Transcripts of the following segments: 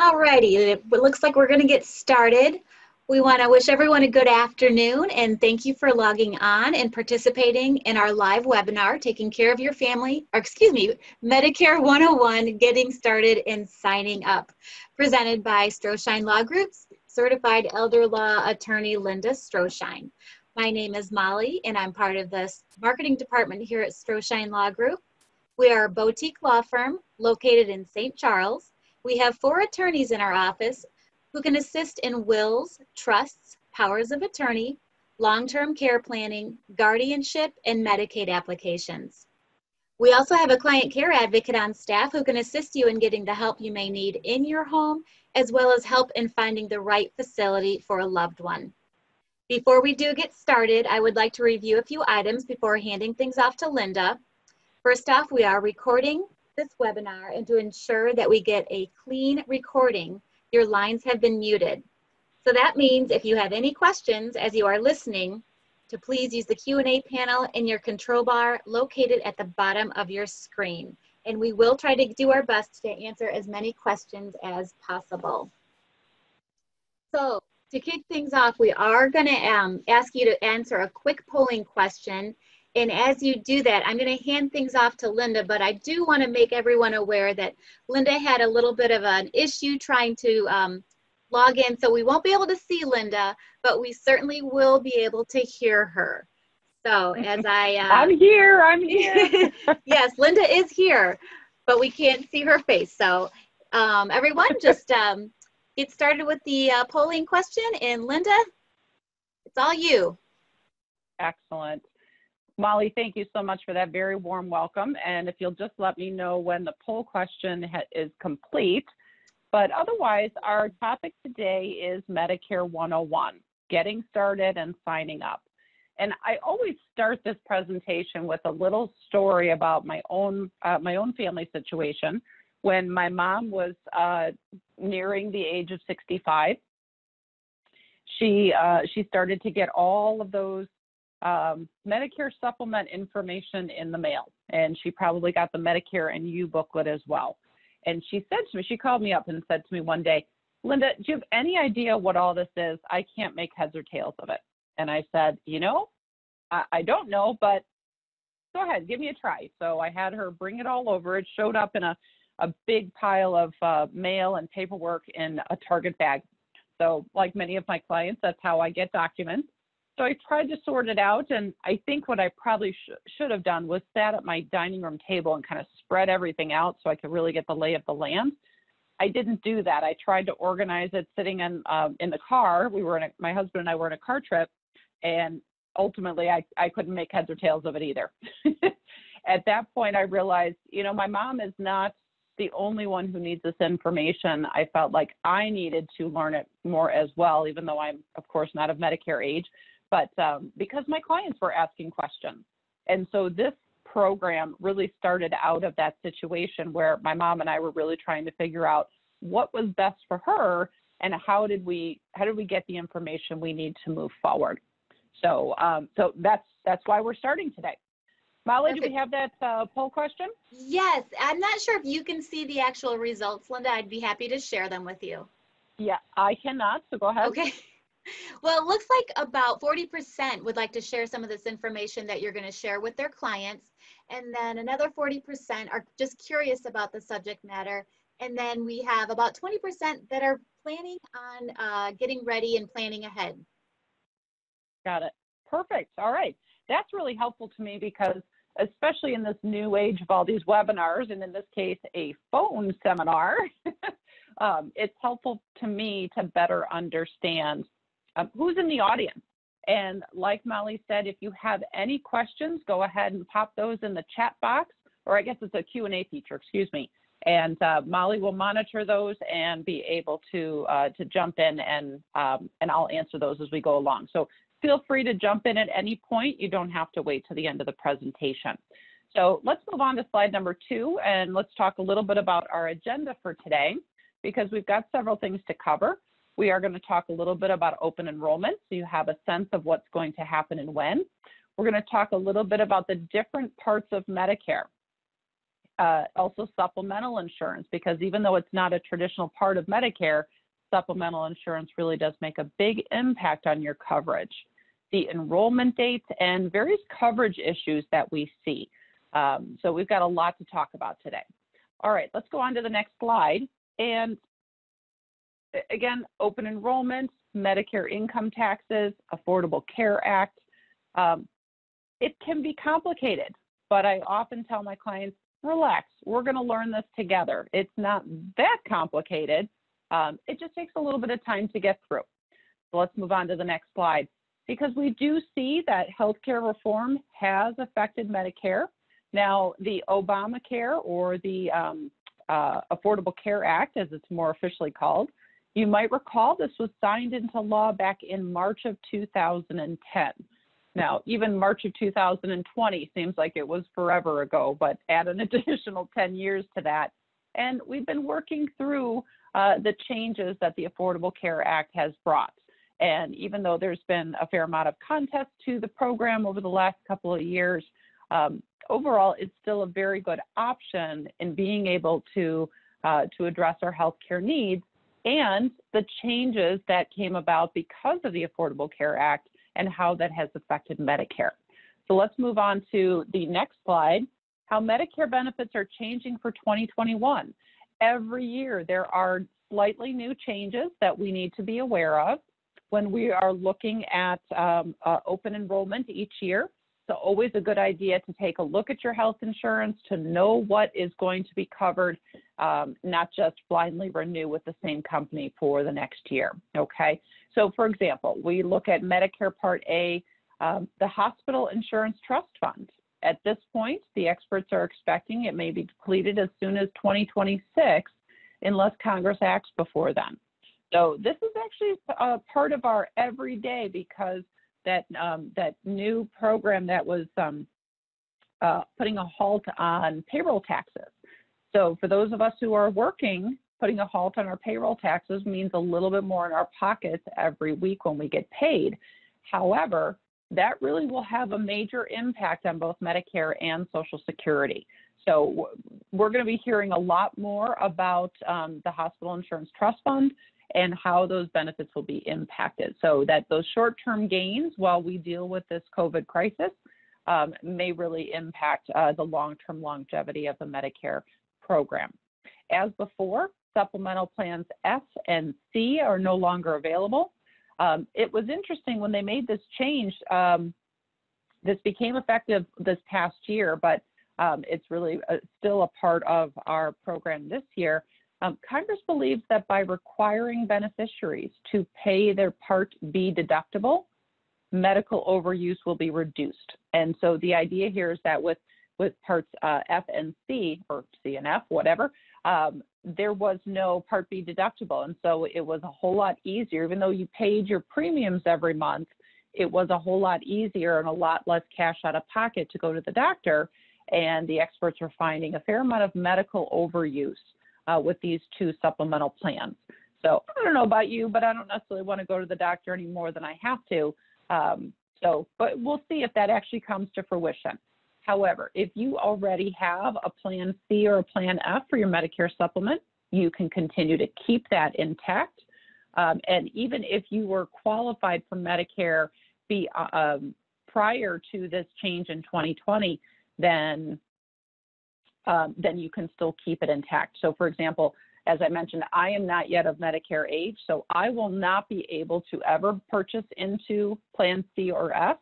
Alrighty, it looks like we're going to get started. We want to wish everyone a good afternoon and thank you for logging on and participating in our live webinar, Taking Care of Your Family, or excuse me, Medicare 101, Getting Started and Signing Up, presented by Strohschein Law Group's certified elder law attorney Linda Strohschein. My name is Molly and I'm part of the marketing department here at Strohschein Law Group. We are a boutique law firm located in St. Charles we have four attorneys in our office who can assist in wills, trusts, powers of attorney, long-term care planning, guardianship, and Medicaid applications. We also have a client care advocate on staff who can assist you in getting the help you may need in your home, as well as help in finding the right facility for a loved one. Before we do get started, I would like to review a few items before handing things off to Linda. First off, we are recording this webinar and to ensure that we get a clean recording, your lines have been muted. So that means if you have any questions as you are listening, to please use the Q&A panel in your control bar located at the bottom of your screen. And we will try to do our best to answer as many questions as possible. So to kick things off, we are gonna um, ask you to answer a quick polling question and as you do that, I'm going to hand things off to Linda, but I do want to make everyone aware that Linda had a little bit of an issue trying to um, log in, so we won't be able to see Linda, but we certainly will be able to hear her. So as I... Uh, I'm here, I'm here. yes, Linda is here, but we can't see her face. So um, everyone just um, get started with the uh, polling question, and Linda, it's all you. Excellent. Molly, thank you so much for that very warm welcome. And if you'll just let me know when the poll question is complete. But otherwise, our topic today is Medicare 101, getting started and signing up. And I always start this presentation with a little story about my own uh, my own family situation. When my mom was uh, nearing the age of 65, she uh, she started to get all of those um, Medicare supplement information in the mail, and she probably got the Medicare and You booklet as well. And she said to me, she called me up and said to me one day, Linda, do you have any idea what all this is? I can't make heads or tails of it. And I said, you know, I, I don't know, but go ahead, give me a try. So I had her bring it all over. It showed up in a, a big pile of uh, mail and paperwork in a Target bag. So, like many of my clients, that's how I get documents. So I tried to sort it out, and I think what I probably sh- should have done was sat at my dining room table and kind of spread everything out so I could really get the lay of the land. I didn't do that. I tried to organize it sitting in um, in the car. We were in a, my husband and I were in a car trip, and ultimately I I couldn't make heads or tails of it either. at that point, I realized, you know, my mom is not the only one who needs this information. I felt like I needed to learn it more as well, even though I'm, of course, not of Medicare age but um, because my clients were asking questions. And so this program really started out of that situation where my mom and I were really trying to figure out what was best for her and how did we how did we get the information we need to move forward. So um, so that's that's why we're starting today. Molly, Perfect. do we have that uh, poll question? Yes, I'm not sure if you can see the actual results, Linda. I'd be happy to share them with you. Yeah, I cannot, so go ahead. Okay. Well, it looks like about 40% would like to share some of this information that you're going to share with their clients. And then another 40% are just curious about the subject matter. And then we have about 20% that are planning on uh, getting ready and planning ahead. Got it. Perfect. All right. That's really helpful to me because especially in this new age of all these webinars, and in this case, a phone seminar, um, it's helpful to me to better understand um, who's in the audience. And like Molly said, if you have any questions, go ahead and pop those in the chat box, or I guess it's a Q&A feature, excuse me. And uh, Molly will monitor those and be able to uh, to jump in and um, and I'll answer those as we go along. So feel free to jump in at any point. You don't have to wait to the end of the presentation. So let's move on to slide number two and let's talk a little bit about our agenda for today because we've got several things to cover. We are going to talk a little bit about open enrollment so you have a sense of what's going to happen and when. We're going to talk a little bit about the different parts of Medicare. uh, also supplemental insurance, because even though it's not a traditional part of Medicare, supplemental insurance really does make a big impact on your coverage. The enrollment dates and various coverage issues that we see. Um, so we've got a lot to talk about today. All right, let's go on to the next slide. And again, open enrollment, Medicare income taxes, Affordable Care Act. Um, it can be complicated, but I often tell my clients, relax, we're going to learn this together. It's not that complicated. Um, it just takes a little bit of time to get through. So let's move on to the next slide. Because we do see that healthcare reform has affected Medicare. Now, the Obamacare or the um, uh, Affordable Care Act, as it's more officially called, you might recall this was signed into law back in March of 2010. Now, even March of 2020 seems like it was forever ago, but add an additional 10 years to that. And we've been working through uh, the changes that the Affordable Care Act has brought. And even though there's been a fair amount of contest to the program over the last couple of years, um, overall, it's still a very good option in being able to uh, to address our healthcare needs and the changes that came about because of the Affordable Care Act and how that has affected Medicare. So let's move on to the next slide, how Medicare benefits are changing for 2021. Every year there are slightly new changes that we need to be aware of when we are looking at um, uh, open enrollment each year. So always a good idea to take a look at your health insurance to know what is going to be covered, um, not just blindly renew with the same company for the next year. Okay. So for example, we look at Medicare Part A, um, the Hospital Insurance Trust Fund. At this point, the experts are expecting it may be depleted as soon as 2026 unless Congress acts before then. So this is actually a part of our everyday because that um, that new program that was um, uh, putting a halt on payroll taxes. So for those of us who are working, putting a halt on our payroll taxes means a little bit more in our pockets every week when we get paid. However, that really will have a major impact on both Medicare and Social Security. So we're going to be hearing a lot more about um, the Hospital Insurance Trust Fund and how those benefits will be impacted. So that those short-term gains while we deal with this COVID crisis um, may really impact uh, the long-term longevity of the Medicare program. As before, supplemental plans F and C are no longer available. Um, it was interesting when they made this change. Um, this became effective this past year, but um, it's really uh, still a part of our program this year. Um, Congress believes that by requiring beneficiaries to pay their Part B deductible, medical overuse will be reduced. And so the idea here is that with with parts uh, F and C, or C and F, whatever, um, there was no Part B deductible. And so it was a whole lot easier, even though you paid your premiums every month, it was a whole lot easier and a lot less cash out of pocket to go to the doctor. And the experts are finding a fair amount of medical overuse uh, with these two supplemental plans. So I don't know about you, but I don't necessarily want to go to the doctor any more than I have to. Um, so, but we'll see if that actually comes to fruition. However, if you already have a Plan C or a Plan F for your Medicare supplement, you can continue to keep that intact. Um, and even if you were qualified for Medicare be, uh, um, prior to this change in 2020, then um, then you can still keep it intact. So, for example, as I mentioned, I am not yet of Medicare age, so I will not be able to ever purchase into Plan C or F.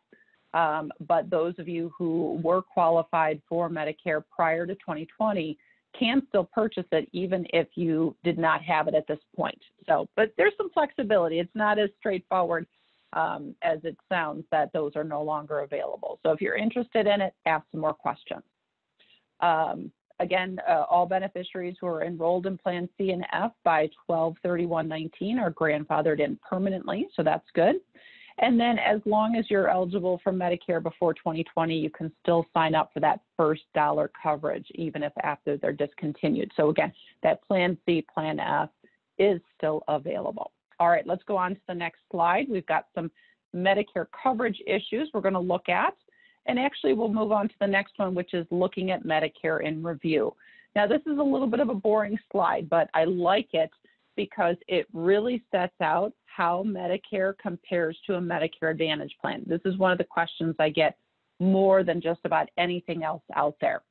Um, but those of you who were qualified for Medicare prior to 2020 can still purchase it even if you did not have it at this point. So, but there's some flexibility. It's not as straightforward um, as it sounds that those are no longer available. So if you're interested in it, ask some more questions. Um, again, uh, all beneficiaries who are enrolled in Plan C and F by 123119 are grandfathered in permanently, so that's good. And then as long as you're eligible for Medicare before 2020, you can still sign up for that first dollar coverage, even if after they're discontinued. So again, that Plan C, Plan F is still available. All right, let's go on to the next slide. We've got some Medicare coverage issues we're going to look at. And actually, we'll move on to the next one, which is looking at Medicare in review. Now, this is a little bit of a boring slide, but I like it because it really sets out how Medicare compares to a Medicare Advantage plan. This is one of the questions I get more than just about anything else out there.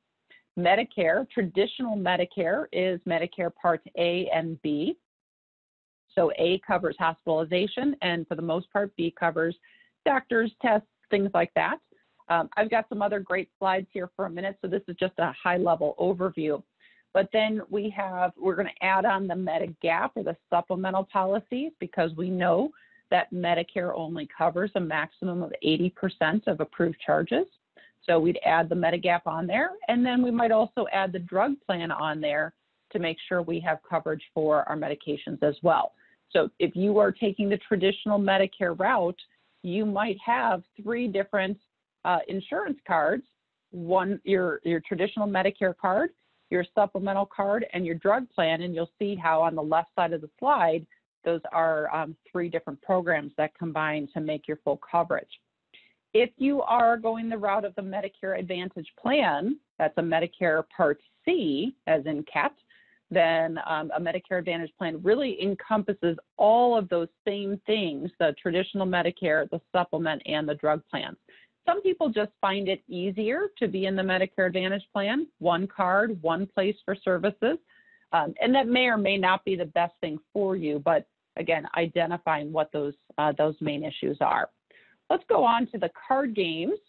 Medicare, traditional Medicare is Medicare Parts A and B. So A covers hospitalization, and for the most part, B covers doctors, tests, things like that. Um, I've got some other great slides here for a minute, so this is just a high level overview. But then we have, we're going to add on the Medigap or the supplemental policies because we know that Medicare only covers a maximum of 80% of approved charges. So we'd add the Medigap on there, and then we might also add the drug plan on there to make sure we have coverage for our medications as well. So if you are taking the traditional Medicare route, you might have three different uh, insurance cards, one your your traditional Medicare card, your supplemental card, and your drug plan, and you'll see how on the left side of the slide, those are um, three different programs that combine to make your full coverage. If you are going the route of the Medicare Advantage plan, that's a Medicare Part C, as in CAT, then um, a Medicare Advantage plan really encompasses all of those same things the traditional Medicare, the supplement, and the drug plans. Some people just find it easier to be in the Medicare Advantage plan, one card, one place for services. Um, and that may or may not be the best thing for you, but again, identifying what those, uh, those main issues are. Let's go on to the card games.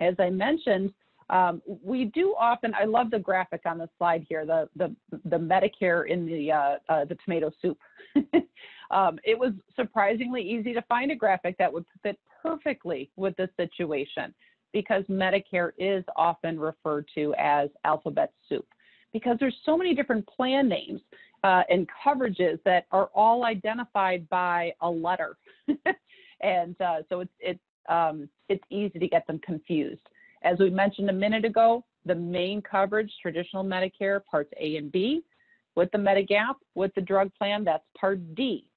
As I mentioned, um, we do often, I love the graphic on the slide here, the, the, the Medicare in the, uh, uh, the tomato soup. um, it was surprisingly easy to find a graphic that would fit perfectly with the situation because Medicare is often referred to as alphabet soup because there's so many different plan names uh, and coverages that are all identified by a letter. and uh, so it's, it's, um, it's easy to get them confused. As we mentioned a minute ago, the main coverage, traditional Medicare, parts A and B. With the Medigap, with the drug plan, that's part D.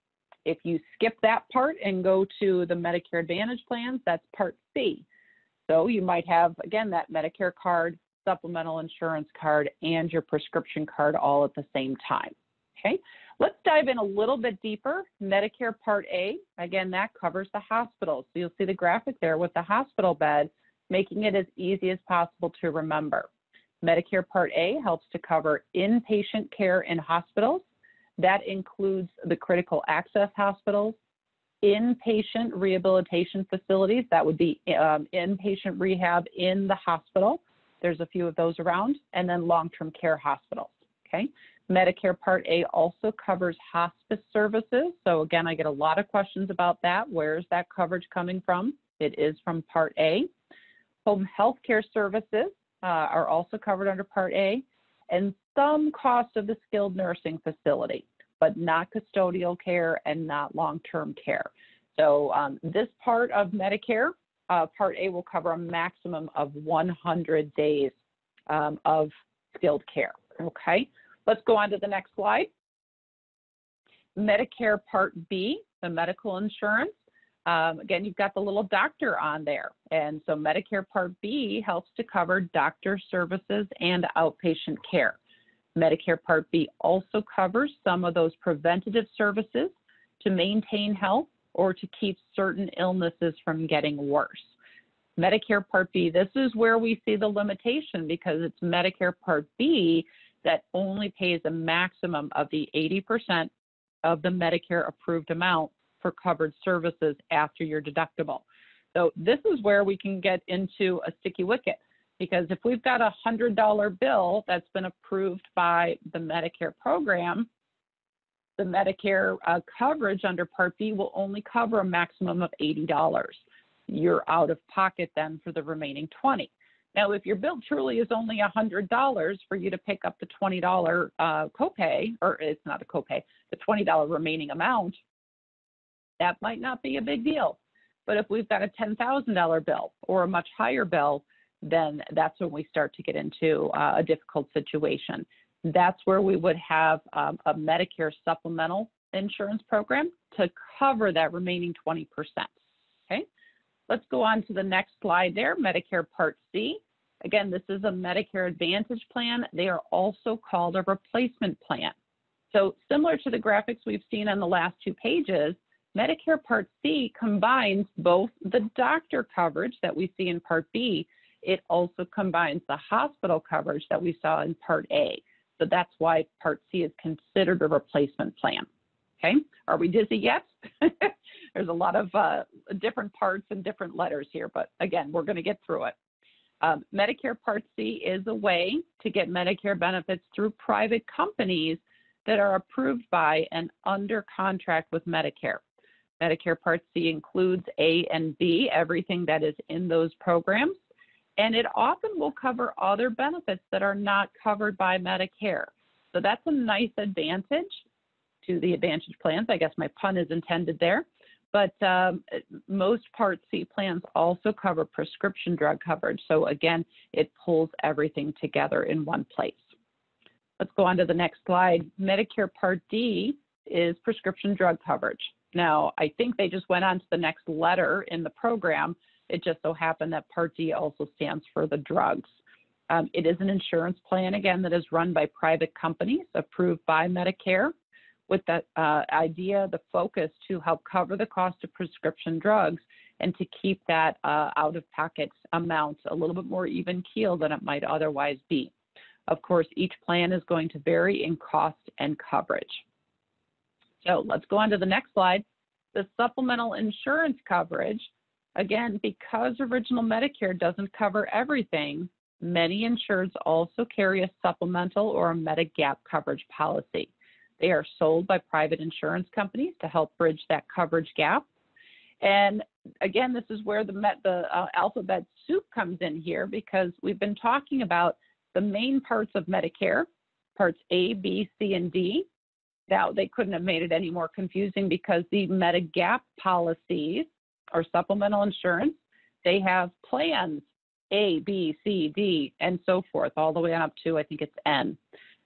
If you skip that part and go to the Medicare Advantage plans, that's part C. So you might have, again, that Medicare card, supplemental insurance card, and your prescription card all at the same time. Okay, let's dive in a little bit deeper. Medicare Part A, again, that covers the hospital. So you'll see the graphic there with the hospital bed, making it as easy as possible to remember. Medicare Part A helps to cover inpatient care in hospitals, that includes the critical access hospitals, inpatient rehabilitation facilities, that would be um, inpatient rehab in the hospital. There's a few of those around, and then long-term care hospitals, okay? Medicare Part A also covers hospice services. So again, I get a lot of questions about that. Where is that coverage coming from? It is from Part A. Home health care services uh, are also covered under Part A and some cost of the skilled nursing facility, but not custodial care and not long-term care. So um, this part of Medicare, uh, Part A will cover a maximum of 100 days um, of skilled care, okay? Let's go on to the next slide. Medicare Part B, the medical insurance. Um, again, you've got the little doctor on there. And so Medicare Part B helps to cover doctor services and outpatient care. Medicare Part B also covers some of those preventative services to maintain health or to keep certain illnesses from getting worse. Medicare Part B, this is where we see the limitation because it's Medicare Part B that only pays a maximum of the 80% of the Medicare approved amount for covered services after your deductible. So this is where we can get into a sticky wicket because if we've got a $100 bill that's been approved by the Medicare program, the Medicare uh, coverage under Part B will only cover a maximum of $80. You're out of pocket then for the remaining 20. Now, if your bill truly is only $100 for you to pick up the $20 uh, copay, or it's not a copay, the $20 remaining amount, that might not be a big deal. But if we've got a $10,000 bill or a much higher bill, then that's when we start to get into uh, a difficult situation. That's where we would have um, a Medicare supplemental insurance program to cover that remaining 20%. Okay, Let's go on to the next slide there, Medicare Part C. Again, this is a Medicare Advantage plan. They are also called a replacement plan. So similar to the graphics we've seen on the last two pages, Medicare Part C combines both the doctor coverage that we see in Part B, it also combines the hospital coverage that we saw in Part A. So that's why Part C is considered a replacement plan. Okay, are we dizzy yet? There's a lot of uh, different parts and different letters here, but again, we're going to get through it. Um, Medicare Part C is a way to get Medicare benefits through private companies that are approved by and under contract with Medicare. Medicare Part C includes A and B, everything that is in those programs, and it often will cover other benefits that are not covered by Medicare. So that's a nice advantage to the Advantage plans. I guess my pun is intended there. But um, most Part C plans also cover prescription drug coverage. So again, it pulls everything together in one place. Let's go on to the next slide. Medicare Part D is prescription drug coverage. Now, I think they just went on to the next letter in the program. It just so happened that Part D also stands for the drugs. Um, it is an insurance plan, again, that is run by private companies approved by Medicare with that uh, idea, the focus to help cover the cost of prescription drugs and to keep that uh, out of pocket amount a little bit more even keel than it might otherwise be. Of course, each plan is going to vary in cost and coverage. So let's go on to the next slide. The supplemental insurance coverage, again, because original Medicare doesn't cover everything, many insureds also carry a supplemental or a Medigap coverage policy. They are sold by private insurance companies to help bridge that coverage gap. And again, this is where the, met, the uh, alphabet soup comes in here because we've been talking about the main parts of Medicare, parts A, B, C, and D. Now, they couldn't have made it any more confusing because the Medigap policies or supplemental insurance, they have plans A, B, C, D, and so forth, all the way up to I think it's N.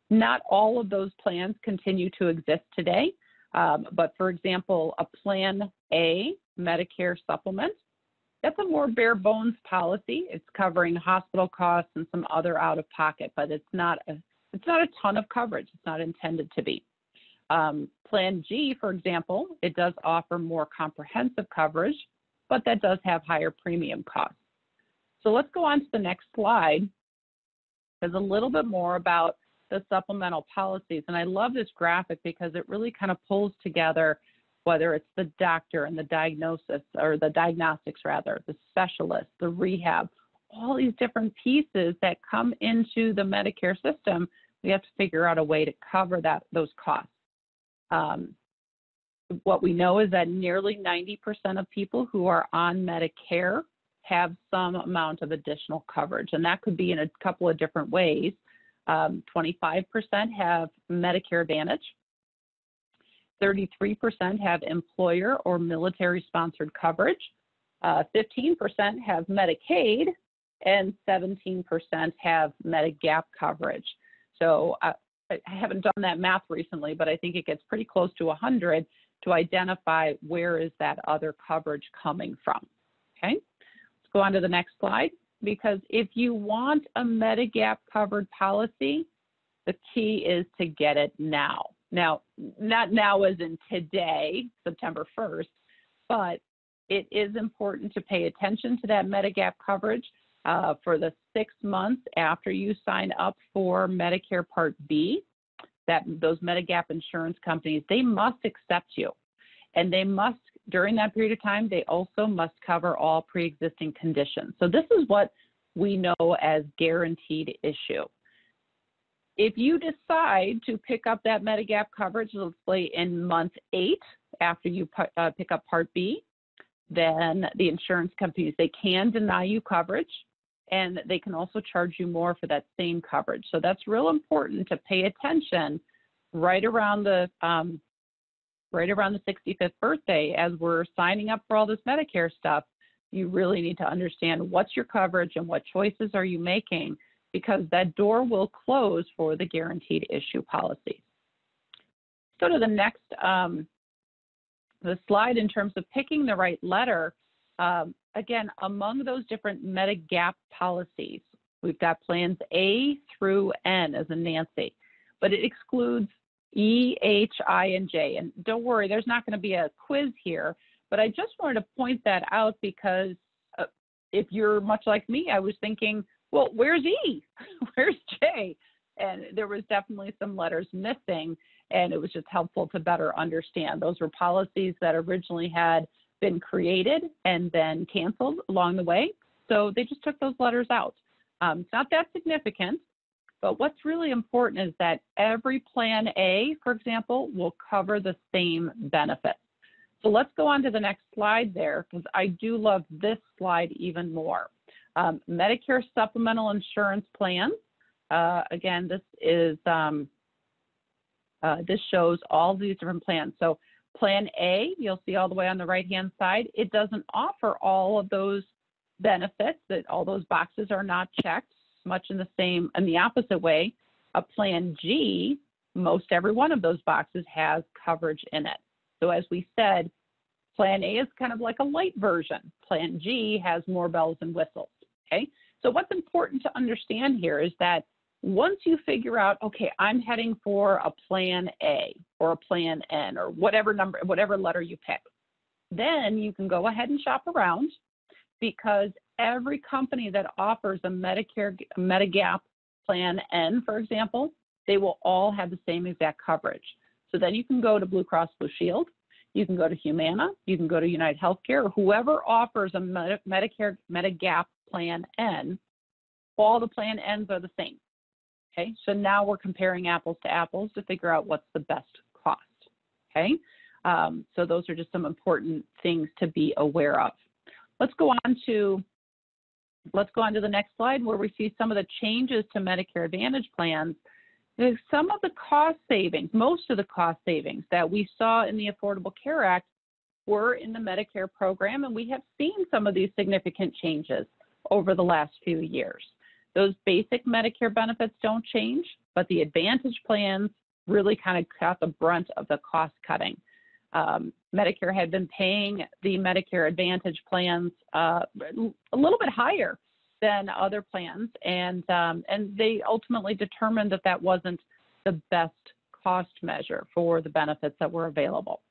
Not all of those plans continue to exist today, um, but for example, a Plan A Medicare supplement, that's a more bare bones policy. It's covering hospital costs and some other out of pocket, but it's not a it's not a ton of coverage. It's not intended to be. Um, Plan G, for example, it does offer more comprehensive coverage, but that does have higher premium costs. So let's go on to the next slide. There's a little bit more about the supplemental policies. And I love this graphic because it really kind of pulls together whether it's the doctor and the diagnosis or the diagnostics rather, the specialist, the rehab, all these different pieces that come into the Medicare system. We have to figure out a way to cover that those costs. Um, what we know is that nearly 90% of people who are on Medicare have some amount of additional coverage, and that could be in a couple of different ways. Um, 25% have Medicare Advantage. 33% have employer or military sponsored coverage. Uh, 15% have Medicaid and 17% have Medigap coverage. So uh, I haven't done that math recently, but I think it gets pretty close to 100 to identify where is that other coverage coming from. Okay, let's go on to the next slide because if you want a Medigap covered policy, the key is to get it now. Now, not now as in today, September 1st, but it is important to pay attention to that Medigap coverage uh, for the six months after you sign up for Medicare Part B. That those Medigap insurance companies they must accept you, and they must during that period of time, they also must cover all pre-existing conditions. So this is what we know as guaranteed issue. If you decide to pick up that Medigap coverage, let's say in month eight after you uh, pick up Part B, then the insurance companies, they can deny you coverage and they can also charge you more for that same coverage. So that's real important to pay attention right around the um, right around the 65th birthday as we're signing up for all this Medicare stuff, you really need to understand what's your coverage and what choices are you making because that door will close for the guaranteed issue policies. Go to the next um, the slide in terms of picking the right letter. Um, again, among those different Medigap policies, we've got plans A through N as in Nancy, but it excludes E, H, I, and J. And don't worry, there's not going to be a quiz here, but I just wanted to point that out because uh, if you're much like me, I was thinking, well, where's E? where's J? And there was definitely some letters missing, and it was just helpful to better understand. Those were policies that originally had been created and then canceled along the way. So they just took those letters out. Um, it's not that significant, but what's really important is that every plan A, for example, will cover the same benefits. So let's go on to the next slide there because I do love this slide even more. Um, Medicare supplemental insurance plans. Uh, again, this is um, uh, this shows all these different plans. So Plan A, you'll see all the way on the right-hand side, it doesn't offer all of those benefits, that all those boxes are not checked, much in the same, in the opposite way. A Plan G, most every one of those boxes has coverage in it. So as we said, Plan A is kind of like a light version. Plan G has more bells and whistles, okay? So what's important to understand here is that once you figure out, okay, I'm heading for a plan A or a plan N or whatever number, whatever letter you pick, then you can go ahead and shop around because every company that offers a Medicare, Medigap plan N, for example, they will all have the same exact coverage. So then you can go to Blue Cross Blue Shield, you can go to Humana, you can go to United Healthcare, or whoever offers a Medicare Medigap plan N, all the plan Ns are the same. Okay, so now we're comparing apples to apples to figure out what's the best cost. Okay, um, so those are just some important things to be aware of. Let's go on to let's go on to the next slide where we see some of the changes to Medicare Advantage plans. Some of the cost savings, most of the cost savings that we saw in the Affordable Care Act were in the Medicare program, and we have seen some of these significant changes over the last few years. Those basic Medicare benefits don't change, but the Advantage plans really kind of got the brunt of the cost cutting. Um, Medicare had been paying the Medicare Advantage plans uh, a little bit higher than other plans, and um, and they ultimately determined that that wasn't the best cost measure for the benefits that were available.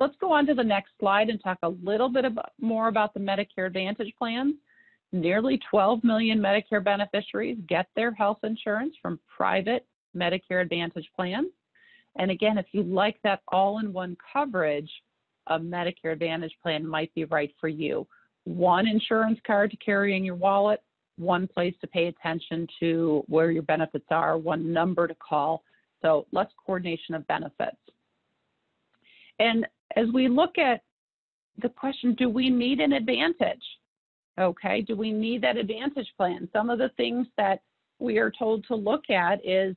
Let's go on to the next slide and talk a little bit about, more about the Medicare Advantage plans. Nearly 12 million Medicare beneficiaries get their health insurance from private Medicare Advantage plans. And again, if you like that all in one coverage, a Medicare Advantage plan might be right for you. One insurance card to carry in your wallet, one place to pay attention to where your benefits are, one number to call. So less coordination of benefits. And as we look at the question, do we need an advantage? Okay, do we need that advantage plan? Some of the things that we are told to look at is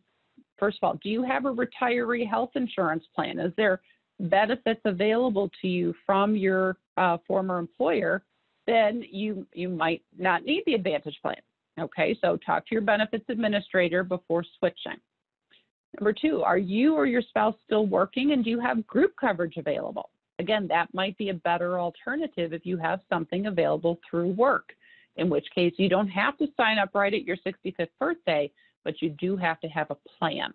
first of all, do you have a retiree health insurance plan? Is there benefits available to you from your uh, former employer? Then you you might not need the advantage plan. Okay, so talk to your benefits administrator before switching. Number two, are you or your spouse still working and do you have group coverage available? Again, that might be a better alternative if you have something available through work, in which case you don't have to sign up right at your 65th birthday, but you do have to have a plan.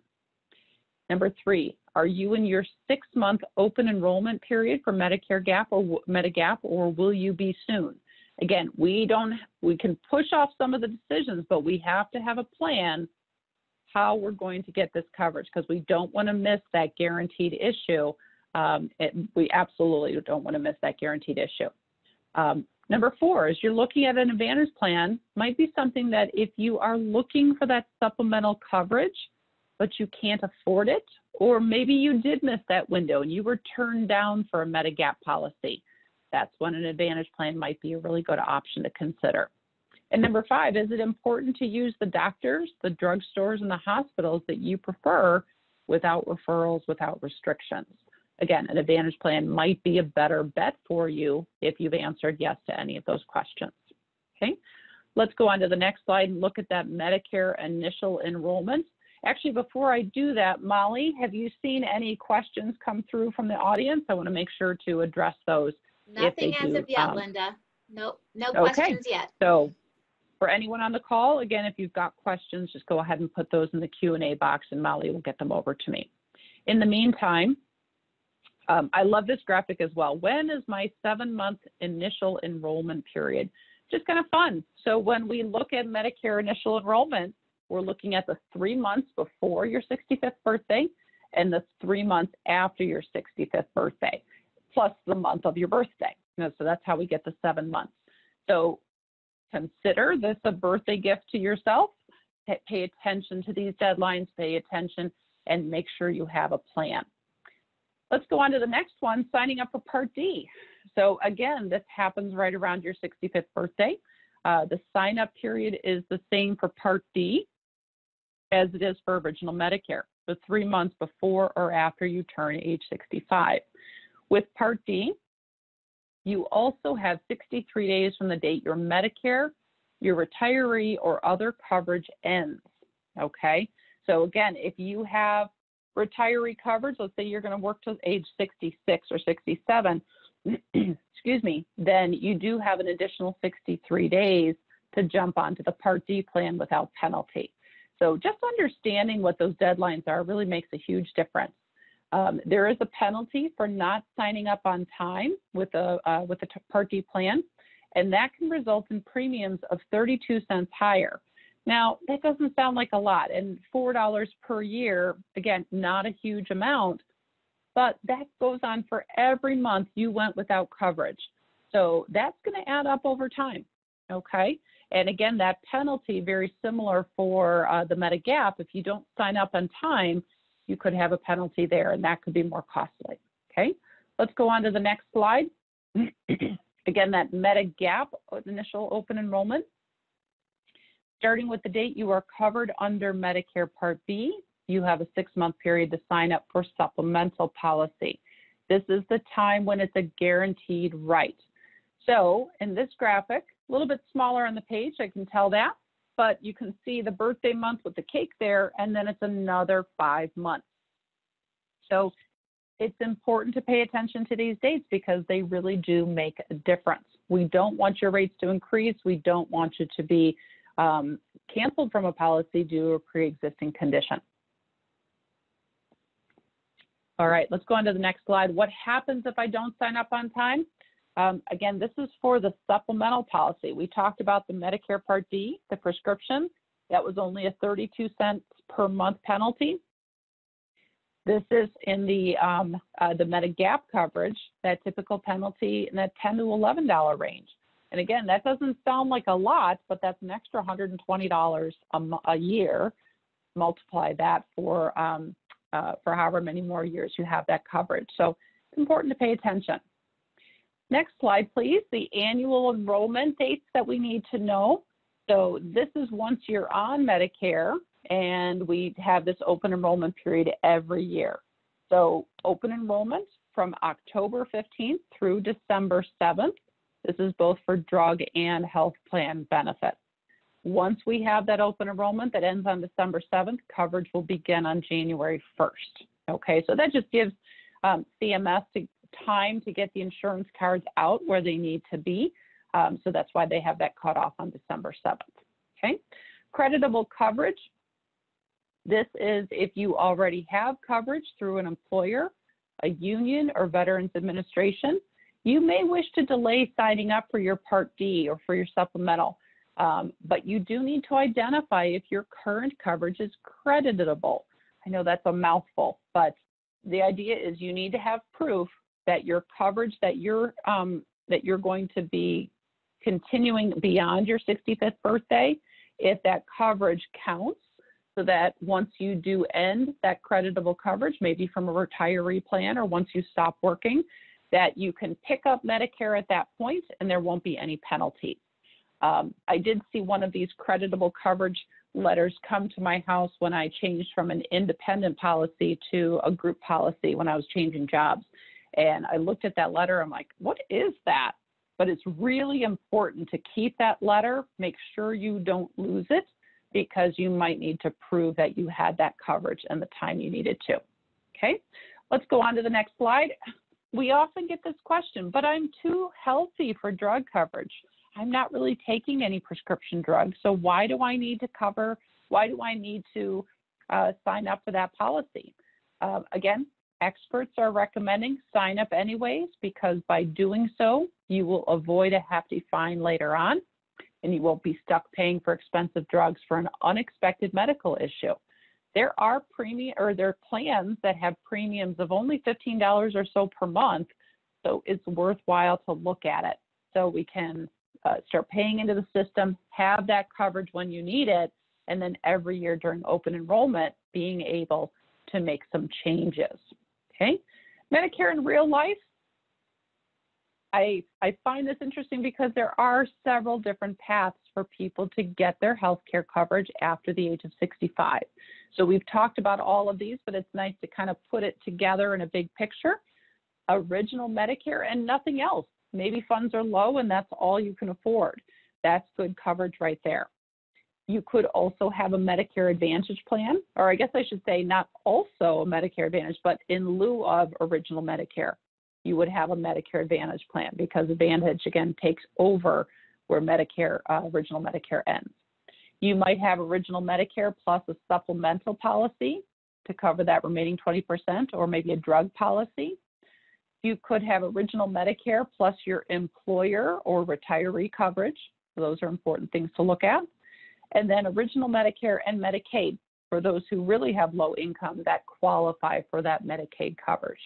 Number three, are you in your six month open enrollment period for Medicare Gap or Medigap, or will you be soon? Again, we don't, we can push off some of the decisions, but we have to have a plan how we're going to get this coverage because we don't want to miss that guaranteed issue um, it, we absolutely don't want to miss that guaranteed issue. Um, number four is you're looking at an advantage plan might be something that if you are looking for that supplemental coverage, but you can't afford it, or maybe you did miss that window and you were turned down for a Medigap policy, that's when an advantage plan might be a really good option to consider. And number five, is it important to use the doctors, the drugstores, and the hospitals that you prefer without referrals, without restrictions? Again, an Advantage plan might be a better bet for you if you've answered yes to any of those questions. Okay, let's go on to the next slide and look at that Medicare initial enrollment. Actually, before I do that, Molly, have you seen any questions come through from the audience? I want to make sure to address those. Nothing as do, of yet, um, Linda. Nope, no Okay. questions yet. So for anyone on the call, again, if you've got questions, just go ahead and put those in the Q&A box and Molly will get them over to me. In the meantime, um, I love this graphic as well. When is my seven month initial enrollment period? Just kind of fun. So when we look at Medicare initial enrollment, we're looking at the three months before your 65th birthday and the three months after your 65th birthday, plus the month of your birthday. You know, so that's how we get the seven months. So consider this a birthday gift to yourself. Pay attention to these deadlines, pay attention, and make sure you have a plan. Let's go on to the next one, signing up for Part D. So again, this happens right around your 65th birthday. Uh, the sign up period is the same for Part D as it is for original Medicare, the three months before or after you turn age 65. With Part D, you also have 63 days from the date your Medicare, your retiree, or other coverage ends. Okay? So again, if you have retiree coverage, let's say you're going to work to age 66 or 67, excuse me, then you do have an additional 63 days to jump onto the Part D plan without penalty. So just understanding what those deadlines are really makes a huge difference. Um, there is a penalty for not signing up on time with a uh, with a Part D plan, and that can result in premiums of 32 cents higher. Now that doesn't sound like a lot, and four dollars per year, again, not a huge amount, but that goes on for every month you went without coverage. So that's going to add up over time. Okay. And again, that penalty very similar for uh, the Medigap. If you don't sign up on time, you could have a penalty there, and that could be more costly. Okay, let's go on to the next slide. Again, that Medigap initial open enrollment. Starting with the date you are covered under Medicare Part B, you have a six-month period to sign up for supplemental policy. This is the time when it's a guaranteed right. So in this graphic, a little bit smaller on the page, I can tell that, but you can see the birthday month with the cake there, and then it's another five months. So it's important to pay attention to these dates because they really do make a difference. We don't want your rates to increase. We don't want you to be um, canceled from a policy due to a pre-existing condition. All right, let's go on to the next slide. What happens if I don't sign up on time? Um, again, this is for the supplemental policy. We talked about the Medicare Part D, the prescription. That was only a 32 cents per month penalty. This is in the um, uh, the Medigap coverage, that typical penalty in that 10 to 11 dollar range. And again, that doesn't sound like a lot, but that's an extra 120 dollars a, a year. Multiply that for um, uh, for however many more years you have that coverage. So it's important to pay attention. Next slide, please. The annual enrollment dates that we need to know. So this is once you're on Medicare and we have this open enrollment period every year. So open enrollment from October 15th through December 7th. This is both for drug and health plan benefits. Once we have that open enrollment that ends on December 7th, coverage will begin on January 1st. Okay, so that just gives um, CMS to, time to get the insurance cards out where they need to be. Um, so that's why they have that cutoff on December 7th. Okay, creditable coverage. This is if you already have coverage through an employer, a union, or Veterans Administration. You may wish to delay signing up for your Part D or for your supplemental, um, but you do need to identify if your current coverage is creditable. I know that's a mouthful, but the idea is you need to have proof that your coverage that you're um, that you're going to be continuing beyond your 65th birthday, if that coverage counts, so that once you do end that creditable coverage, maybe from a retiree plan or once you stop working, that you can pick up Medicare at that point and there won't be any penalties. Um, I did see one of these creditable coverage letters come to my house when I changed from an independent policy to a group policy when I was changing jobs. And I looked at that letter, I'm like, what is that? But it's really important to keep that letter, make sure you don't lose it because you might need to prove that you had that coverage and the time you needed to. Okay, let's go on to the next slide. We often get this question, but I'm too healthy for drug coverage. I'm not really taking any prescription drugs, so why do I need to cover? Why do I need to uh, sign up for that policy? Uh, again, experts are recommending sign up anyways because by doing so, you will avoid a hefty fine later on and you won't be stuck paying for expensive drugs for an unexpected medical issue. There are premium or there are plans that have premiums of only $15 or so per month, so it's worthwhile to look at it. So we can uh, start paying into the system, have that coverage when you need it, and then every year during open enrollment, being able to make some changes. Okay, Medicare in real life. I, I find this interesting because there are several different paths for people to get their health care coverage after the age of 65. So we've talked about all of these, but it's nice to kind of put it together in a big picture. Original Medicare and nothing else. Maybe funds are low and that's all you can afford. That's good coverage right there. You could also have a Medicare Advantage plan, or I guess I should say not also a Medicare Advantage, but in lieu of original Medicare, you would have a Medicare Advantage plan because Advantage again takes over where Medicare, uh, original Medicare ends. You might have original Medicare plus a supplemental policy to cover that remaining 20%, or maybe a drug policy. You could have original Medicare plus your employer or retiree coverage. Those are important things to look at and then original Medicare and Medicaid for those who really have low income that qualify for that Medicaid coverage.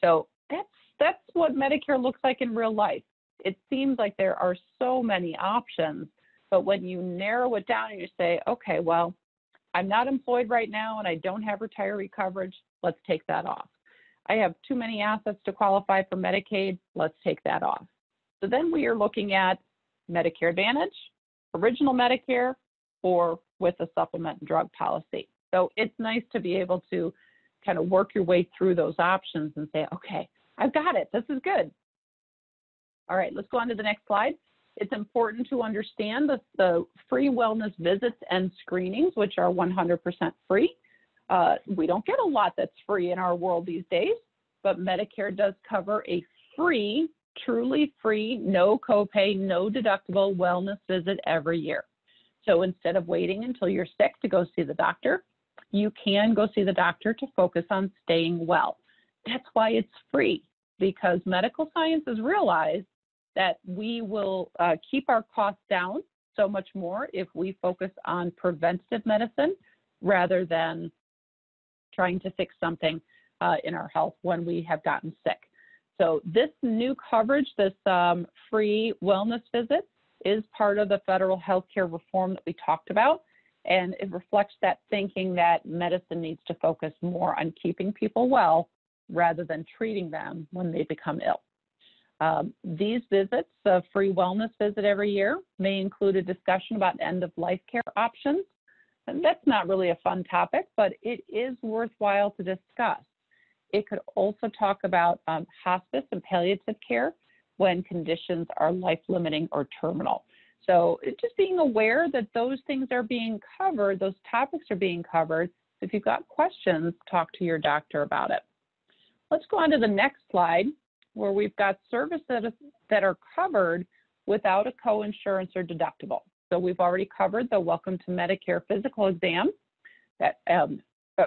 So that's that's what Medicare looks like in real life. It seems like there are so many options, but when you narrow it down and you say, okay, well, I'm not employed right now and I don't have retiree coverage, let's take that off. I have too many assets to qualify for Medicaid, let's take that off. So then we are looking at Medicare Advantage, original Medicare, or with a supplement drug policy. So it's nice to be able to kind of work your way through those options and say, okay, I've got it. This is good. All right, let's go on to the next slide. It's important to understand the, the free wellness visits and screenings, which are 100% free. Uh, we don't get a lot that's free in our world these days, but Medicare does cover a free, truly free, no copay, no deductible wellness visit every year. So instead of waiting until you're sick to go see the doctor, you can go see the doctor to focus on staying well. That's why it's free because medical science has realized that we will uh, keep our costs down so much more if we focus on preventative medicine rather than trying to fix something uh, in our health when we have gotten sick. So this new coverage, this um, free wellness visit, is part of the federal healthcare reform that we talked about. And it reflects that thinking that medicine needs to focus more on keeping people well rather than treating them when they become ill. Um, these visits, a free wellness visit every year, may include a discussion about end of life care options. And that's not really a fun topic, but it is worthwhile to discuss. It could also talk about um, hospice and palliative care when conditions are life limiting or terminal. So just being aware that those things are being covered, those topics are being covered. If you've got questions, talk to your doctor about it. Let's go on to the next slide where we've got services that are covered without a co-insurance or deductible. So we've already covered the Welcome to Medicare physical exam. That, um,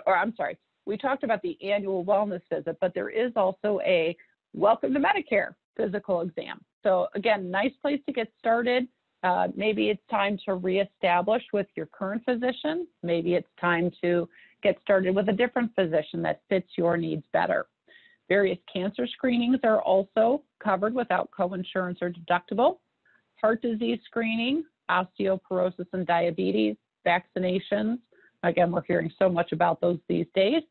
or I'm sorry, we talked about the annual wellness visit, but there is also a Welcome to Medicare physical exam. So again, nice place to get started. Uh, maybe it's time to reestablish with your current physician. Maybe it's time to get started with a different physician that fits your needs better. Various cancer screenings are also covered without co-insurance or deductible. Heart disease screening, osteoporosis and diabetes, vaccinations. Again, we're hearing so much about those these days.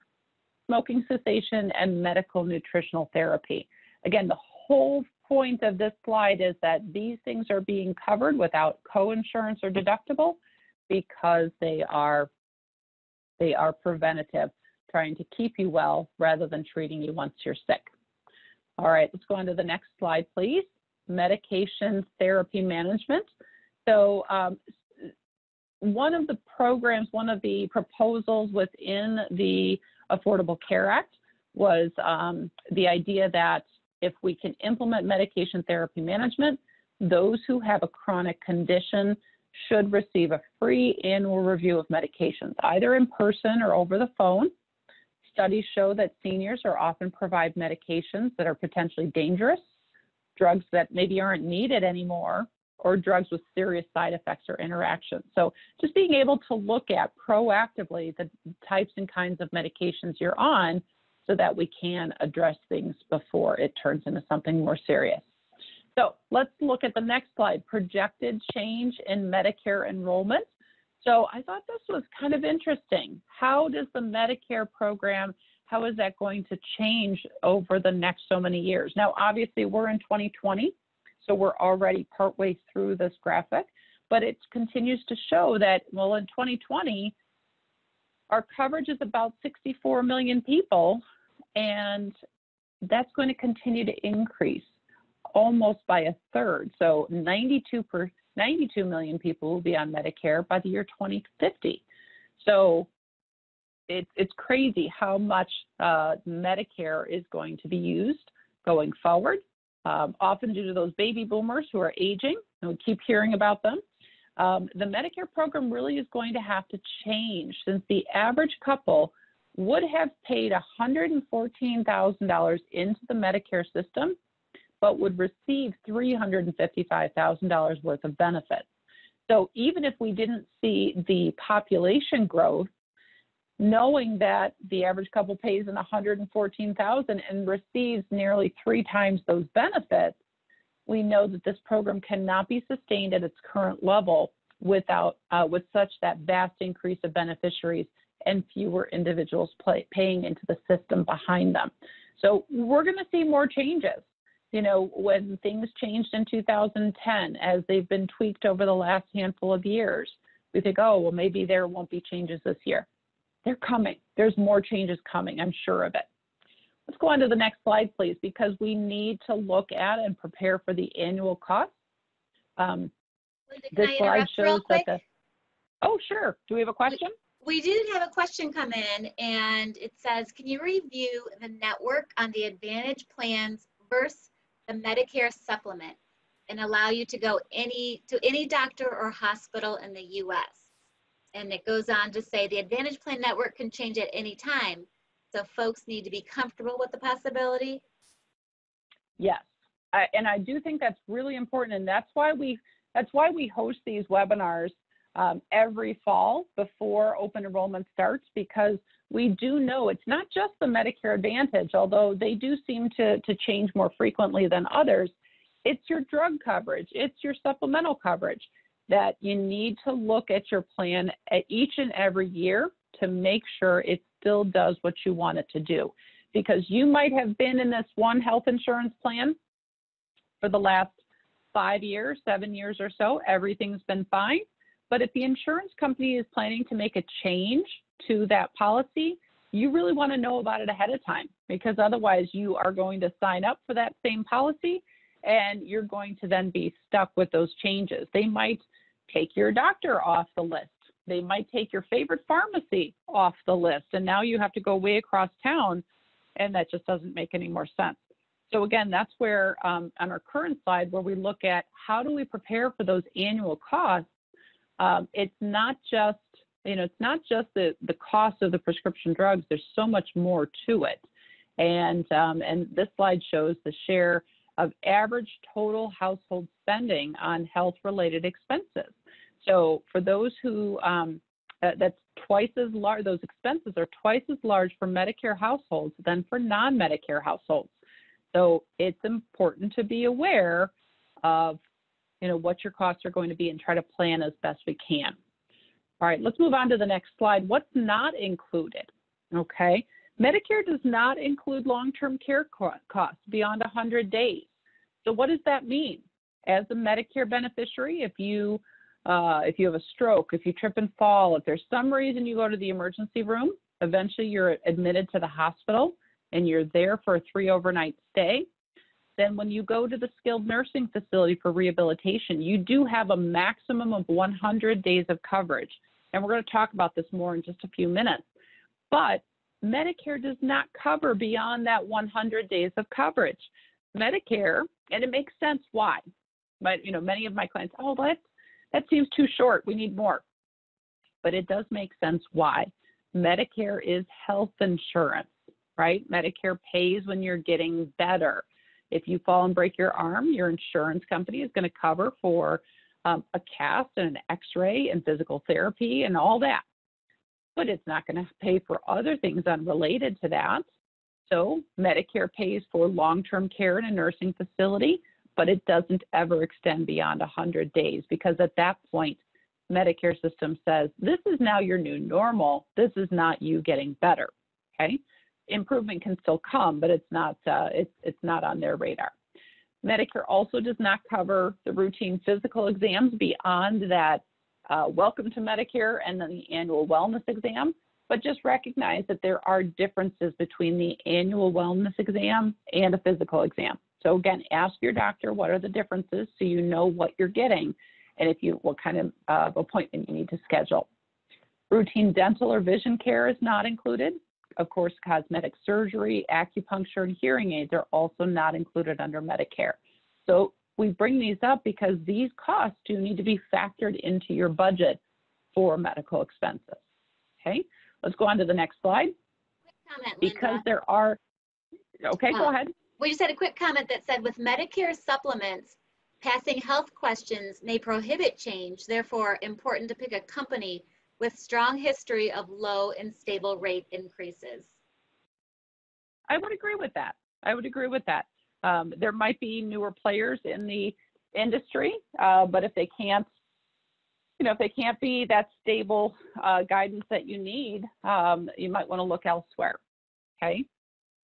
Smoking cessation and medical nutritional therapy. Again, the whole point of this slide is that these things are being covered without co-insurance or deductible because they are they are preventative, trying to keep you well rather than treating you once you're sick. All right, let's go on to the next slide, please. Medication therapy management. So um, one of the programs, one of the proposals within the Affordable Care Act was um, the idea that if we can implement medication therapy management, those who have a chronic condition should receive a free annual review of medications, either in person or over the phone. Studies show that seniors are often provide medications that are potentially dangerous, drugs that maybe aren't needed anymore, or drugs with serious side effects or interactions. So just being able to look at proactively the types and kinds of medications you're on so that we can address things before it turns into something more serious. So let's look at the next slide, projected change in Medicare enrollment. So I thought this was kind of interesting. How does the Medicare program, how is that going to change over the next so many years? Now, obviously we're in 2020, so we're already partway through this graphic, but it continues to show that, well, in 2020, our coverage is about 64 million people, and that's going to continue to increase almost by a third. So 92 per 92 million people will be on Medicare by the year 2050. So it, it's crazy how much uh, Medicare is going to be used going forward. Um, often due to those baby boomers who are aging, and we keep hearing about them. Um, the Medicare program really is going to have to change since the average couple would have paid $114,000 into the Medicare system but would receive $355,000 worth of benefits. So even if we didn't see the population growth, knowing that the average couple pays in 114,000 and receives nearly three times those benefits, we know that this program cannot be sustained at its current level without uh, with such that vast increase of beneficiaries and fewer individuals play, paying into the system behind them. So we're going to see more changes you know, when things changed in 2010, as they've been tweaked over the last handful of years, we think, oh, well, maybe there won't be changes this year. They're coming. There's more changes coming. I'm sure of it. Let's go on to the next slide, please, because we need to look at and prepare for the annual cost. Um, this slide shows that the. Oh, sure. Do we have a question? We, we did have a question come in, and it says, can you review the network on the Advantage plans versus the Medicare supplement and allow you to go any to any doctor or hospital in the US. And it goes on to say the Advantage Plan network can change at any time. So folks need to be comfortable with the possibility. Yes. I, and I do think that's really important. And that's why we that's why we host these webinars um, every fall before open enrollment starts because we do know it's not just the Medicare Advantage, although they do seem to, to change more frequently than others. It's your drug coverage, it's your supplemental coverage that you need to look at your plan at each and every year to make sure it still does what you want it to do. Because you might have been in this one health insurance plan for the last five years, seven years or so, everything's been fine. But if the insurance company is planning to make a change to that policy, you really want to know about it ahead of time because otherwise you are going to sign up for that same policy and you're going to then be stuck with those changes. They might take your doctor off the list. They might take your favorite pharmacy off the list. And now you have to go way across town and that just doesn't make any more sense. So again, that's where um, on our current slide where we look at how do we prepare for those annual costs um, it's not just you know it's not just the the cost of the prescription drugs. There's so much more to it, and um, and this slide shows the share of average total household spending on health related expenses. So for those who um, uh, that's twice as large. Those expenses are twice as large for Medicare households than for non-Medicare households. So it's important to be aware of you know, what your costs are going to be and try to plan as best we can. All right, let's move on to the next slide. What's not included? Okay, Medicare does not include long-term care costs beyond 100 days. So what does that mean? As a Medicare beneficiary, if you uh, if you have a stroke, if you trip and fall, if there's some reason you go to the emergency room, eventually you're admitted to the hospital and you're there for a three overnight stay then when you go to the skilled nursing facility for rehabilitation, you do have a maximum of 100 days of coverage. And we're going to talk about this more in just a few minutes. But Medicare does not cover beyond that 100 days of coverage. Medicare, and it makes sense why. But you know, many of my clients, oh, that that seems too short. We need more. But it does make sense why. Medicare is health insurance, right? Medicare pays when you're getting better. If you fall and break your arm, your insurance company is going to cover for um, a cast and an x-ray and physical therapy and all that. But it's not going to pay for other things unrelated to that. So Medicare pays for long-term care in a nursing facility, but it doesn't ever extend beyond 100 days because at that point, Medicare system says, this is now your new normal. This is not you getting better. Okay. Improvement can still come, but it's not, uh, it's, it's not on their radar. Medicare also does not cover the routine physical exams beyond that uh, welcome to Medicare and then the annual wellness exam. But just recognize that there are differences between the annual wellness exam and a physical exam. So again, ask your doctor what are the differences so you know what you're getting and if you what kind of uh, appointment you need to schedule. Routine dental or vision care is not included. Of course, cosmetic surgery, acupuncture, and hearing aids are also not included under Medicare. So we bring these up because these costs do need to be factored into your budget for medical expenses. Okay, let's go on to the next slide. Comment, Because there are, okay, go Uh, ahead. We just had a quick comment that said with Medicare supplements, passing health questions may prohibit change. Therefore, important to pick a company with strong history of low and stable rate increases. I would agree with that. I would agree with that. Um, there might be newer players in the industry, uh, but if they can't, you know, if they can't be that stable uh, guidance that you need, um, you might want to look elsewhere. Okay.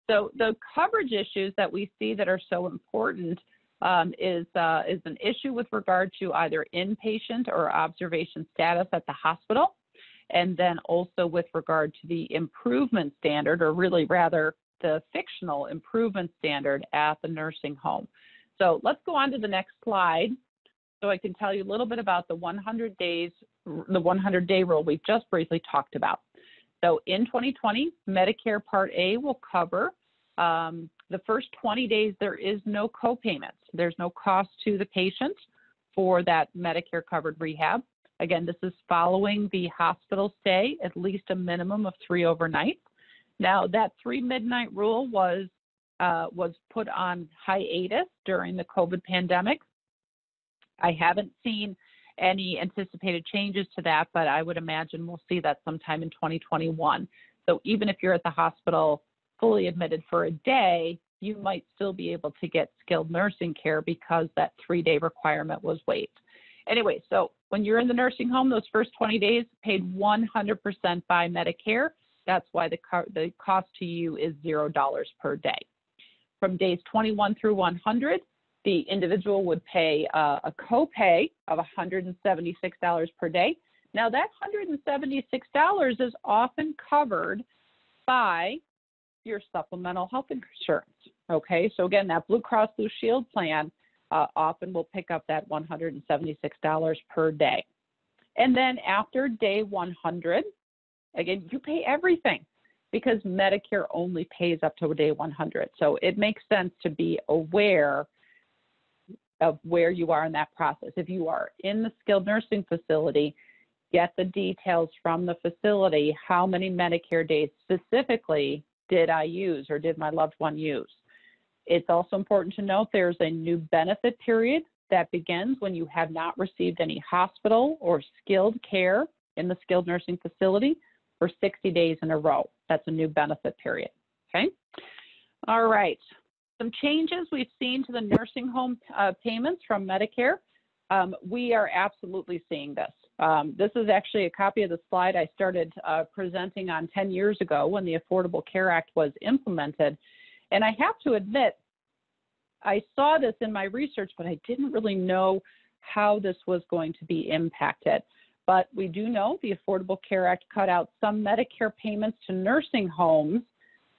So the coverage issues that we see that are so important um, is uh, is an issue with regard to either inpatient or observation status at the hospital, and then also with regard to the improvement standard, or really rather the fictional improvement standard at the nursing home. So let's go on to the next slide so I can tell you a little bit about the 100 days, the 100 day rule we've just briefly talked about. So in 2020, Medicare Part A will cover um, the first 20 days, there is no copayments. There's no cost to the patient for that Medicare covered rehab. Again, this is following the hospital stay, at least a minimum of three overnights. Now, that three midnight rule was uh, was put on hiatus during the COVID pandemic. I haven't seen any anticipated changes to that, but I would imagine we'll see that sometime in 2021. So even if you're at the hospital fully admitted for a day, you might still be able to get skilled nursing care because that three day requirement was waived. Anyway, so when you're in the nursing home, those first 20 days paid 100% by Medicare. That's why the, the cost to you is $0 per day. From days 21 through 100, the individual would pay uh, a copay of $176 per day. Now, that $176 is often covered by your supplemental health insurance. Okay, so again, that Blue Cross Blue Shield plan uh, often will pick up that $176 per day. And then after day 100, again, you pay everything because Medicare only pays up to day 100. So it makes sense to be aware of where you are in that process. If you are in the skilled nursing facility, get the details from the facility. How many Medicare days specifically did I use or did my loved one use? It's also important to note there's a new benefit period that begins when you have not received any hospital or skilled care in the skilled nursing facility for 60 days in a row. That's a new benefit period. Okay. All right. Some changes we've seen to the nursing home uh, payments from Medicare. Um, we are absolutely seeing this. Um, this is actually a copy of the slide I started uh, presenting on 10 years ago when the Affordable Care Act was implemented. And I have to admit, I saw this in my research, but I didn't really know how this was going to be impacted. But we do know the Affordable Care Act cut out some Medicare payments to nursing homes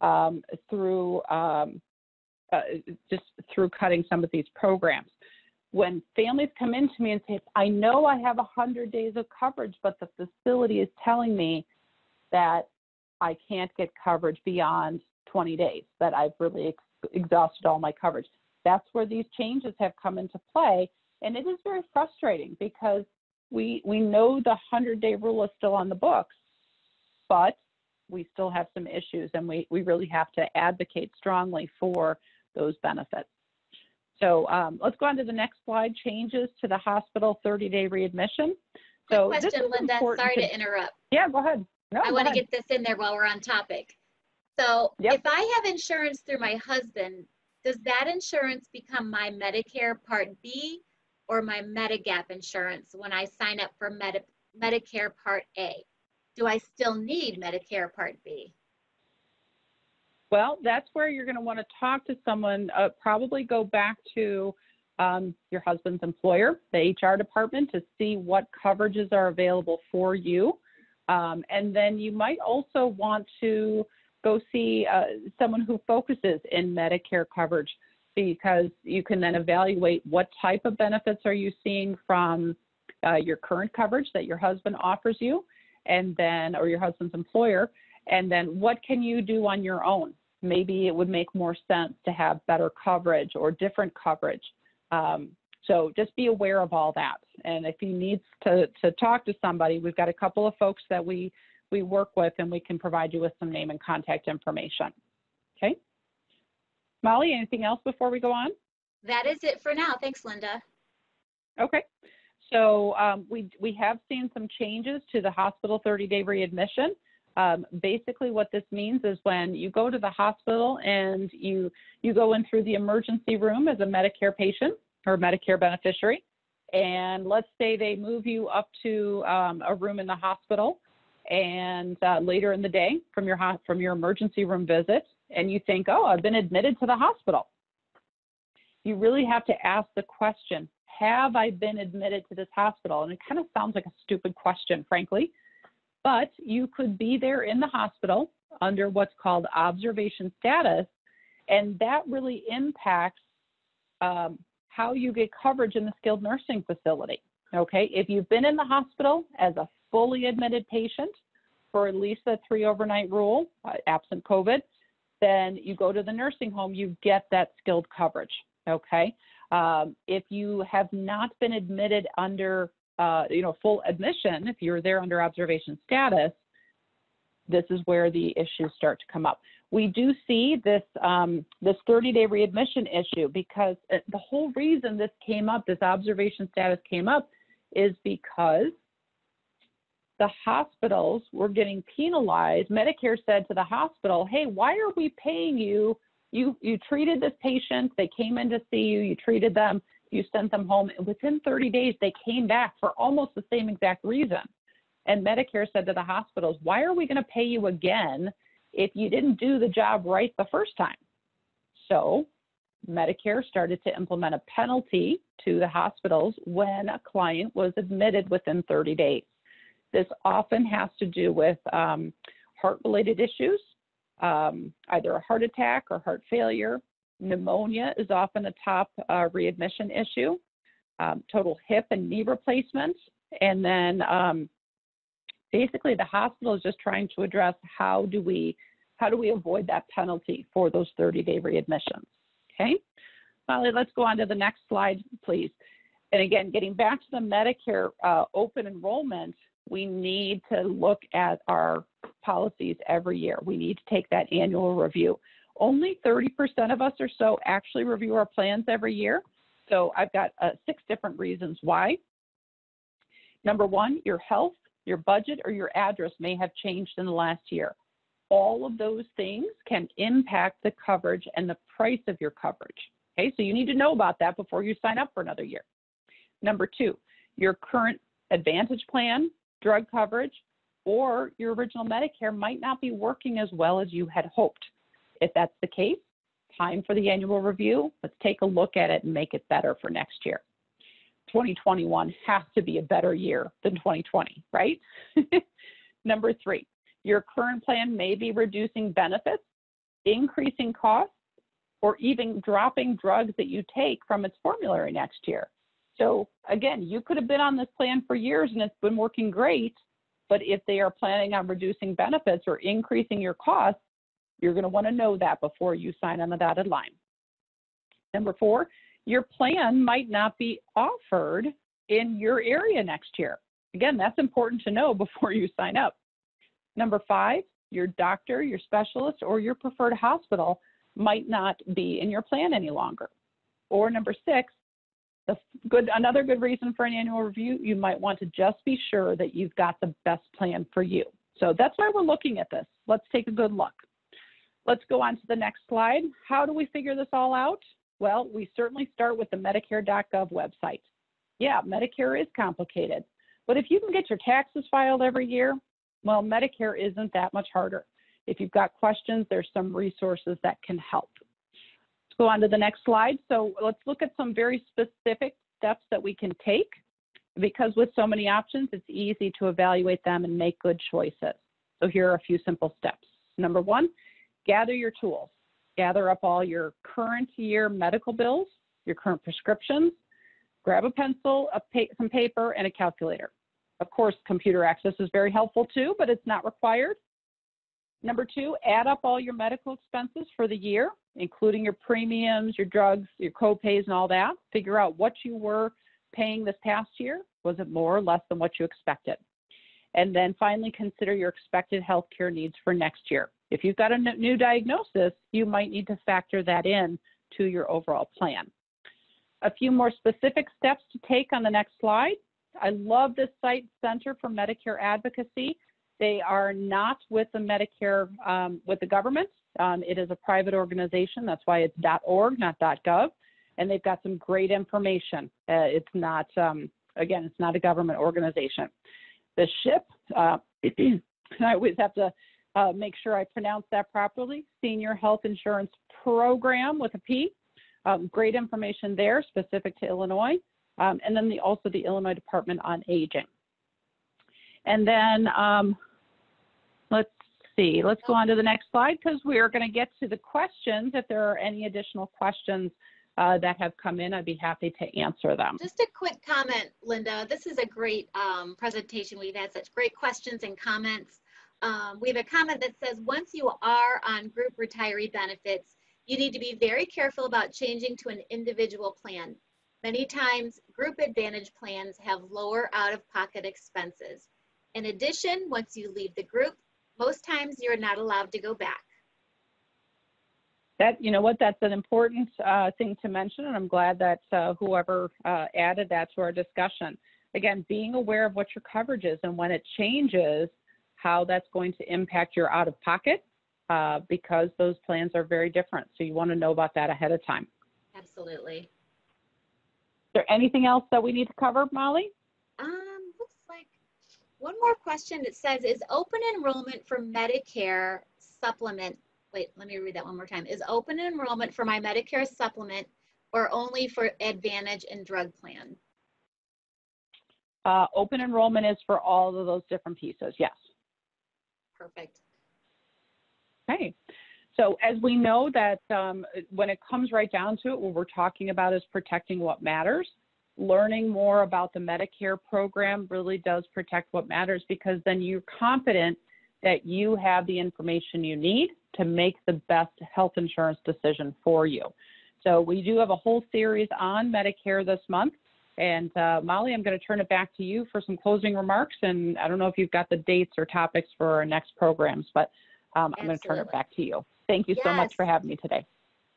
um, through um, uh, just through cutting some of these programs. When families come in to me and say, I know I have 100 days of coverage, but the facility is telling me that I can't get coverage beyond 20 days, that I've really ex- exhausted all my coverage. that's where these changes have come into play. And it is very frustrating because we, we know the 100 day rule is still on the books, but we still have some issues and we, we really have to advocate strongly for those benefits. So um, let's go on to the next slide, changes to the hospital 30-day readmission. So Quick this question, Linda. Sorry to- to interrupt. Yeah, go ahead. No, I want to get this in there while we're on topic. So Yep. if I have insurance through my husband, does that insurance become my Medicare Part B or my Medigap insurance when I sign up for Medi- Medicare Part A? Do I still need Medicare Part B? Well, that's where you're going to want to talk to someone, uh, probably go back to um, your husband's employer, the HR department, to see what coverages are available for you. Um, and then you might also want to go see uh, someone who focuses in Medicare coverage because you can then evaluate what type of benefits are you seeing from uh, your current coverage that your husband offers you and then or your husband's employer and then what can you do on your own? Maybe it would make more sense to have better coverage or different coverage um, so just be aware of all that and if he needs to, to talk to somebody we've got a couple of folks that we we work with and we can provide you with some name and contact information okay molly anything else before we go on That is it for now. Thanks, Linda. Okay. So um, we, we have seen some changes to the hospital 30-day readmission. Um, basically, what this means is when you go to the hospital and you, you go in through the emergency room as a Medicare patient or Medicare beneficiary, and let's say they move you up to um, a room in the hospital and uh, later in the day from your, from your emergency room visit, and you think, oh, I've been admitted to the hospital. You really have to ask the question, have I been admitted to this hospital? And it kind of sounds like a stupid question, frankly, but you could be there in the hospital under what's called observation status, and that really impacts um, how you get coverage in the skilled nursing facility. Okay, if you've been in the hospital as a fully admitted patient for at least the three overnight rule, uh, absent COVID, then you go to the nursing home, you get that skilled coverage. Okay. Um, if you have not been admitted under, uh, you know, full admission, if you're there under observation status, this is where the issues start to come up. We do see this um, this 30-day readmission issue because uh, the whole reason this came up, this observation status came up, is because the hospitals were getting penalized. Medicare said to the hospital, "Hey, why are we paying you? You you treated this patient. They came in to see you. You treated them. You sent them home. And within 30 days they came back for almost the same exact reason. And medicare said to the hospitals why are we going to pay you again if you didn't do the job right the first time so medicare started to implement a penalty to the hospitals when a client was admitted within 30 days this often has to do with um, heart related issues um, either a heart attack or heart failure. Pneumonia is often a top uh, readmission issue. Um, total hip and knee replacements, and then um, basically the hospital is just trying to address how do we how do we avoid that penalty for those 30-day readmissions. Okay, Molly, let's go on to the next slide, please. And again, getting back to the Medicare uh, open enrollment, we need to look at our policies every year. We need to take that annual review. Only 30% of us or so actually review our plans every year. So I've got uh, six different reasons why. Number one, your health, your budget, or your address may have changed in the last year. All of those things can impact the coverage and the price of your coverage. Okay, so you need to know about that before you sign up for another year. Number two, your current Advantage plan, drug coverage, or your original Medicare might not be working as well as you had hoped. If that's the case, time for the annual review. Let's take a look at it and make it better for next year. 2021 has to be a better year than 2020, right? Number three, your current plan may be reducing benefits, increasing costs, or even dropping drugs that you take from its formulary next year. So again, you could have been on this plan for years and it's been working great, but if they are planning on reducing benefits or increasing your costs, you're going to want to know that before you sign on the dotted line. Number four, your plan might not be offered in your area next year. Again, that's important to know before you sign up. Number five, your doctor, your specialist, or your preferred hospital might not be in your plan any longer. Or number six, the good another good reason for an annual review, you might want to just be sure that you've got the best plan for you. So that's why we're looking at this. Let's take a good look. Let's go on to the next slide. How do we figure this all out? Well, we certainly start with the Medicare.gov website. Yeah, Medicare is complicated, but if you can get your taxes filed every year, well, Medicare isn't that much harder. If you've got questions, there's some resources that can help. Let's go on to the next slide. So let's look at some very specific steps that we can take because with so many options, it's easy to evaluate them and make good choices. So here are a few simple steps. Number one, gather your tools. Gather up all your current year medical bills, your current prescriptions, grab a pencil, a pa some paper, and a calculator. Of course, computer access is very helpful too, but it's not required. Number two, add up all your medical expenses for the year, including your premiums, your drugs, your co-pays, and all that. Figure out what you were paying this past year. Was it more or less than what you expected? And then finally, consider your expected healthcare needs for next year. If you've got a new diagnosis, you might need to factor that in to your overall plan. A few more specific steps to take on the next slide. I love this site, Center for Medicare Advocacy. They are not with the Medicare, um, with the government. Um, it is a private organization. That's why it's .org, not .gov. And they've got some great information. Uh, it's not, um, again, it's not a government organization. The SHIP, uh, I always have to uh, make sure I pronounce that properly, Senior Health Insurance Program with a P. Um, great information there specific to Illinois. Um, and then the, also the Illinois Department on Aging. And then um, let's see, let's go on to the next slide because we are going to get to the questions. If there are any additional questions uh, that have come in, I'd be happy to answer them. Just a quick comment, Linda. This is a great um, presentation. We've had such great questions and comments. Um, we have a comment that says, once you are on group retiree benefits, you need to be very careful about changing to an individual plan. Many times, group advantage plans have lower out-of-pocket expenses. In addition, once you leave the group, most times you're not allowed to go back. That, you know what, that's an important uh, thing to mention, and I'm glad that uh, whoever uh, added that to our discussion. Again, being aware of what your coverage is and when it changes, how that's going to impact your out-of-pocket, uh, because those plans are very different. So you want to know about that ahead of time. Absolutely Is there anything else that we need to cover, Molly? Um, looks like one more question. It says, is open enrollment for Medicare supplement, wait, let me read that one more time. Is open enrollment for my Medicare supplement or only for Advantage and drug plan? Uh, open enrollment is for all of those different pieces, yes. Perfect. Okay. So as we know that um, when it comes right down to it, what we're talking about is protecting what matters. Learning more about the Medicare program really does protect what matters because then you're confident that you have the information you need to make the best health insurance decision for you. So we do have a whole series on Medicare this month. And uh, Molly, I'm going to turn it back to you for some closing remarks. And I don't know if you've got the dates or topics for our next programs, but um, I'm going to turn it back to you. Thank you yes. so much for having me today.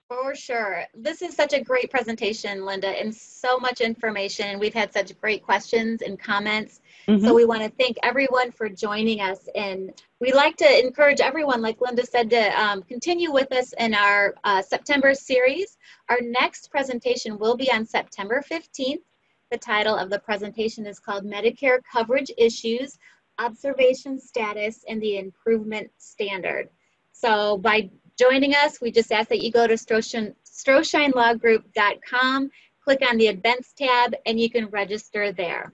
For sure. This is such a great presentation, Linda, and so much information. We've had such great questions and comments. Mm-hmm. So we want to thank everyone for joining us. And we like to encourage everyone, like Linda said, to um, continue with us in our uh, September series. Our next presentation will be on September 15th. The title of the presentation is called Medicare Coverage Issues, Observation Status, and the Improvement Standard. So by joining us, we just ask that you go to StrohscheinLawGroup.com, click on the events tab, and you can register there.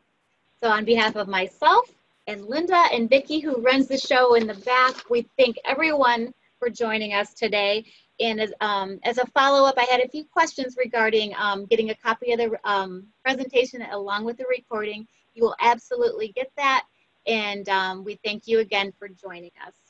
So on behalf of myself and Linda and Vicki, who runs the show in the back, we thank everyone for joining us today. And as, um, as a follow-up, I had a few questions regarding um, getting a copy of the um, presentation along with the recording. You will absolutely get that. And um, we thank you again for joining us.